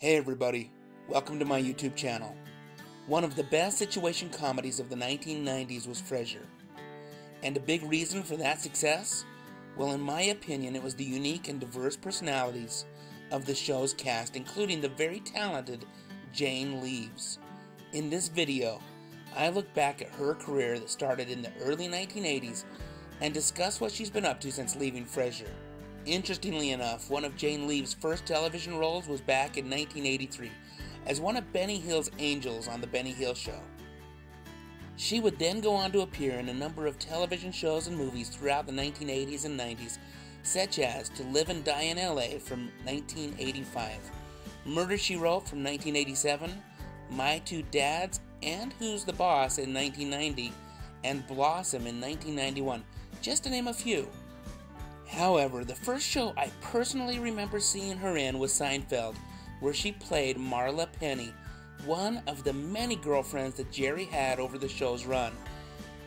Hey everybody, welcome to my YouTube channel. One of the best situation comedies of the 1990s was Frasier. And a big reason for that success? Well, in my opinion, it was the unique and diverse personalities of the show's cast, including the very talented Jane Leeves. In this video, I look back at her career that started in the early 1980s and discuss what she's been up to since leaving Frasier. Interestingly enough, one of Jane Leeves' first television roles was back in 1983 as one of Benny Hill's angels on The Benny Hill Show. She would then go on to appear in a number of television shows and movies throughout the 1980s and 90s, such as To Live and Die in LA from 1985, Murder She Wrote from 1987, My Two Dads, and Who's the Boss in 1990, and Blossom in 1991, just to name a few. However, the first show I personally remember seeing her in was Seinfeld, where she played Marla Penny, one of the many girlfriends that Jerry had over the show's run.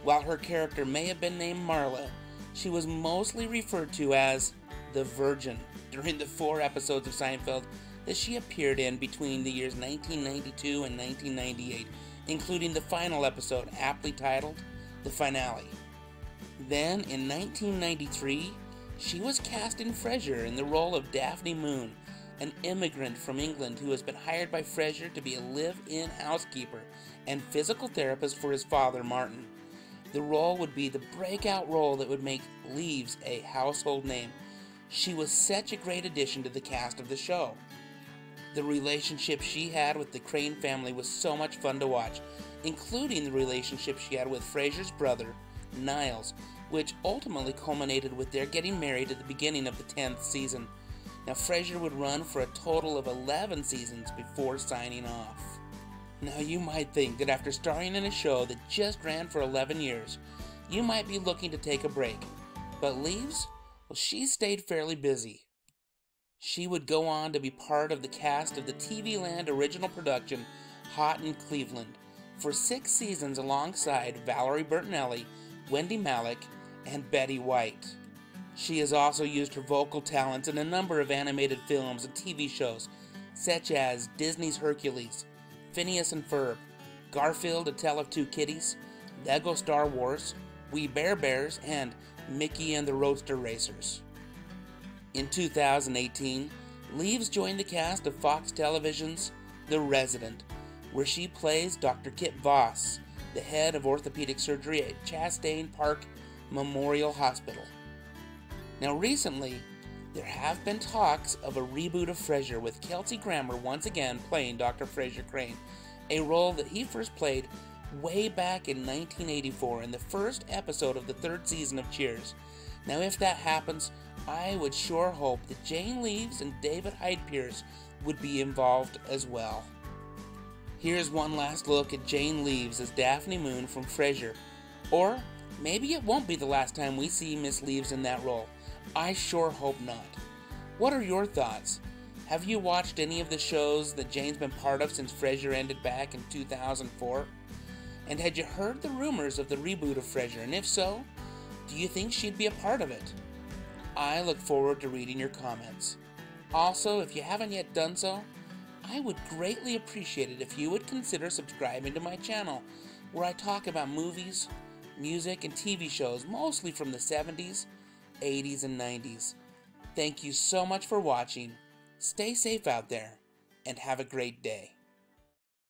While her character may have been named Marla, she was mostly referred to as the Virgin during the four episodes of Seinfeld that she appeared in between the years 1992 and 1998, including the final episode, aptly titled The Finale. Then, in 1993, she was cast in Frasier in the role of Daphne Moon, an immigrant from England who has been hired by Frasier to be a live in housekeeper and physical therapist for his father, Martin. The role would be the breakout role that would make Leeves a household name. She was such a great addition to the cast of the show. The relationship she had with the Crane family was so much fun to watch, including the relationship she had with Frasier's brother, Niles, which ultimately culminated with their getting married at the beginning of the 10th season. Now, Frasier would run for a total of 11 seasons before signing off. Now, you might think that after starring in a show that just ran for 11 years, you might be looking to take a break. But Leeves? Well, she stayed fairly busy. She would go on to be part of the cast of the TV Land original production Hot in Cleveland for six seasons alongside Valerie Bertinelli, Wendie Malick, and Betty White. She has also used her vocal talents in a number of animated films and TV shows, such as Disney's Hercules, Phineas and Ferb, Garfield A Tale of Two Kitties, Lego Star Wars, We Bare Bears, and Mickey and the Roadster Racers. In 2018, Leeves joined the cast of Fox Television's The Resident, where she plays Dr. Kit Voss, the head of orthopedic surgery at Chastain Park Memorial Hospital. Now, recently, there have been talks of a reboot of Frasier with Kelsey Grammer once again playing Dr. Frasier Crane, a role that he first played way back in 1984 in the first episode of the third season of Cheers. Now, if that happens, I would sure hope that Jane Leeves and David Hyde Pierce would be involved as well. Here's one last look at Jane Leeves as Daphne Moon from Frasier, or Maybe it won't be the last time we see Miss Leeves in that role. I sure hope not. What are your thoughts? Have you watched any of the shows that Jane's been part of since Frasier ended back in 2004? And had you heard the rumors of the reboot of Frasier? And if so, do you think she'd be a part of it? I look forward to reading your comments. Also, if you haven't yet done so, I would greatly appreciate it if you would consider subscribing to my channel, where I talk about movies, music, and TV shows, mostly from the 70s, 80s, and 90s. Thank you so much for watching. Stay safe out there, and have a great day.